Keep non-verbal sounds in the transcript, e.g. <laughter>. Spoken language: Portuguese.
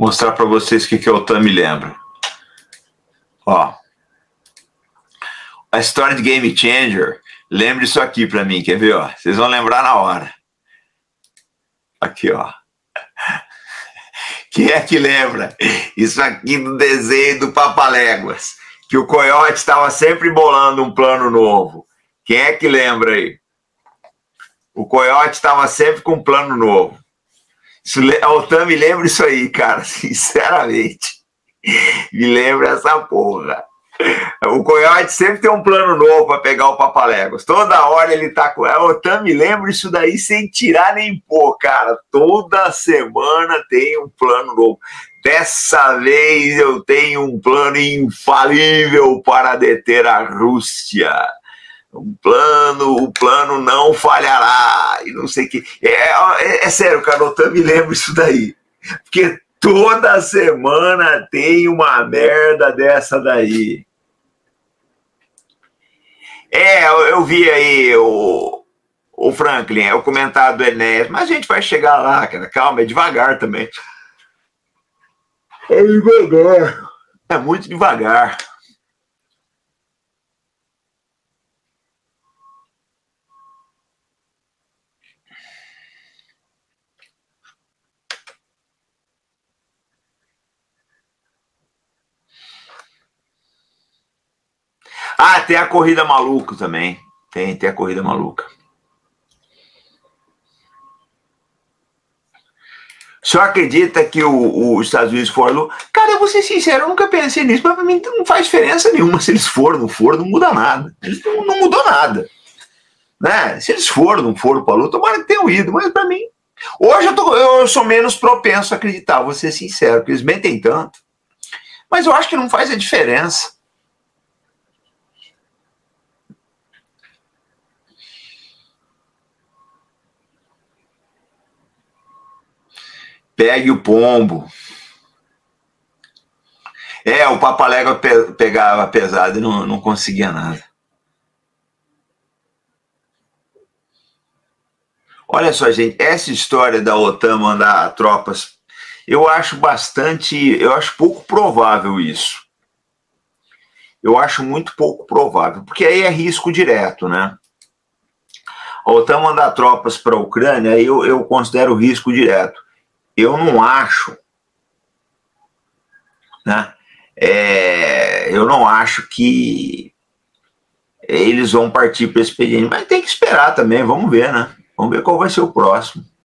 mostrar para vocês o que, que a OTAN me lembra. Ó. A história de Game Changer, lembre isso aqui para mim, quer ver? Ó? Vocês vão lembrar na hora. Aqui, ó. <laughs> Quem é que lembra? Isso aqui do desenho do Papaléguas, que o Coyote estava sempre bolando um plano novo. Quem é que lembra aí? O Coyote estava sempre com um plano novo. Isso, a me lembra isso aí, cara, <laughs> sinceramente. Me lembra essa porra. O Coyote sempre tem um plano novo para pegar o Papaléguas. Toda hora ele tá com. A OTAN me lembra isso daí sem tirar nem pôr, cara. Toda semana tem um plano novo. Dessa vez eu tenho um plano infalível para deter a Rússia. Um plano, o plano não falhará. E não sei o que. É, é, é sério, cara, a OTAN me lembra isso daí. Porque toda semana tem uma merda dessa daí. É, eu, eu vi aí o, o Franklin, é o comentário do Enéas, mas a gente vai chegar lá, cara. Calma, é devagar também. É devagar. É muito devagar. Ah, tem a corrida maluca também. Tem, tem a corrida maluca. Só acredita que os Estados Unidos foram. Cara, eu vou ser sincero, eu nunca pensei nisso, mas pra mim não faz diferença nenhuma se eles foram, não foram, não muda nada. Não, não mudou nada. Né? Se eles foram, não foram pra luta, tomara que tenham ido, mas pra mim. Hoje eu, tô, eu sou menos propenso a acreditar, vou ser sincero, porque eles mentem tanto. Mas eu acho que não faz a diferença. Pegue o pombo. É, o Papalégua pe pegava pesado e não, não conseguia nada. Olha só, gente, essa história da OTAN mandar tropas, eu acho bastante, eu acho pouco provável isso. Eu acho muito pouco provável, porque aí é risco direto, né? A OTAN mandar tropas para a Ucrânia, eu, eu considero risco direto eu não acho, né? É, eu não acho que eles vão partir para esse expediente, mas tem que esperar também, vamos ver, né? Vamos ver qual vai ser o próximo.